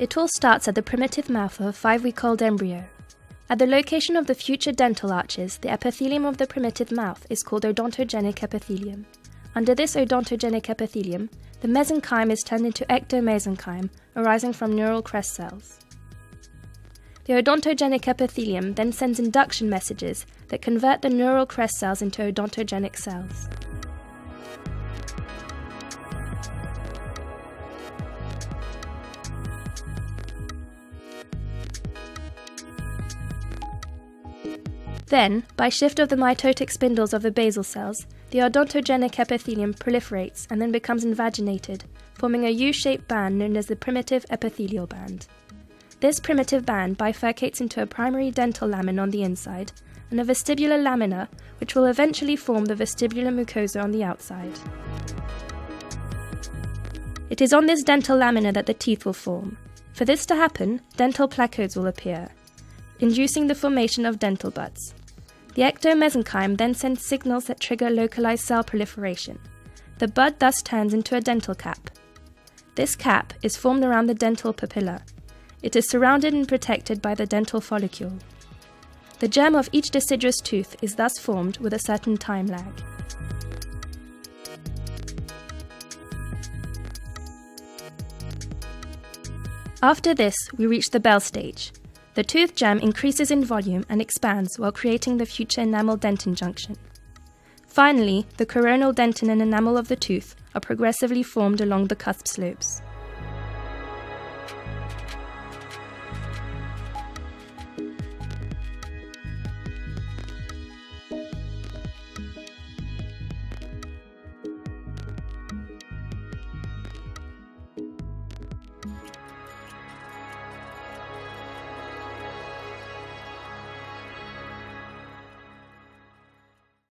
It all starts at the primitive mouth of a five week old embryo. At the location of the future dental arches, the epithelium of the primitive mouth is called odontogenic epithelium. Under this odontogenic epithelium, the mesenchyme is turned into ectomesenchyme, arising from neural crest cells. The odontogenic epithelium then sends induction messages that convert the neural crest cells into odontogenic cells. Then, by shift of the mitotic spindles of the basal cells, the odontogenic epithelium proliferates and then becomes invaginated, forming a U-shaped band known as the primitive epithelial band. This primitive band bifurcates into a primary dental lamina on the inside and a vestibular lamina, which will eventually form the vestibular mucosa on the outside. It is on this dental lamina that the teeth will form. For this to happen, dental placodes will appear, inducing the formation of dental buds. The ectomesenchyme then sends signals that trigger localized cell proliferation. The bud thus turns into a dental cap. This cap is formed around the dental papilla. It is surrounded and protected by the dental follicle. The germ of each deciduous tooth is thus formed with a certain time lag. After this, we reach the bell stage, the tooth germ increases in volume and expands while creating the future enamel dentin junction. Finally, the coronal dentin and enamel of the tooth are progressively formed along the cusp slopes.